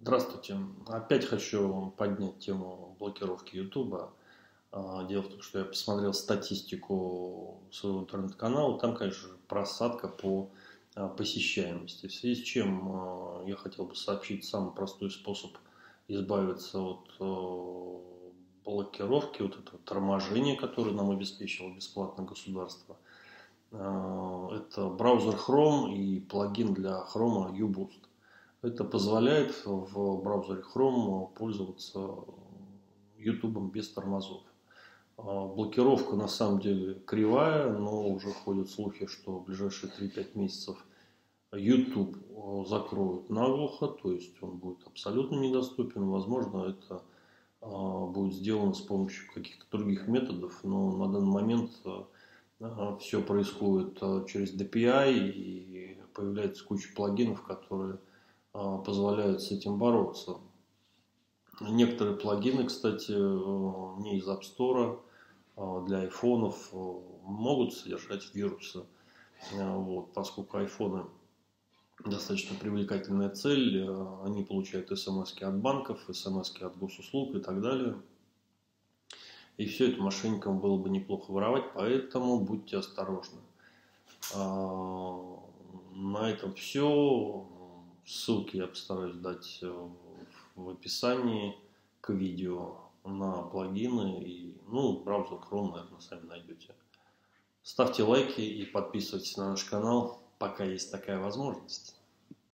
Здравствуйте. Опять хочу поднять тему блокировки YouTube. А, дело в том, что я посмотрел статистику своего интернет-канала. Там, конечно, просадка по а, посещаемости. В связи с чем а, я хотел бы сообщить самый простой способ избавиться от блокировки, вот этого торможения, которое нам обеспечило бесплатно государство. Это браузер Chrome и плагин для Chrome uBoost. Это позволяет в браузере Chrome пользоваться YouTube без тормозов. А, блокировка на самом деле кривая, но уже ходят слухи, что в ближайшие 3-5 месяцев YouTube закроют наглухо, то есть он будет абсолютно недоступен. Возможно, это а, будет сделано с помощью каких-то других методов, но на данный момент а, все происходит через DPI и появляется куча плагинов, которые а, позволяют с этим бороться. Некоторые плагины, кстати, э, не из App Store, а для айфонов могут содержать вирусы. Вот, поскольку айфоны достаточно привлекательная цель, они получают смс от банков, смс от госуслуг и так далее. И все это мошенникам было бы неплохо воровать, поэтому будьте осторожны. А, на этом все. Ссылки я постараюсь дать э, в описании к видео на плагины и, ну, браузер Chrome, наверное, сами найдете. Ставьте лайки и подписывайтесь на наш канал, пока есть такая возможность.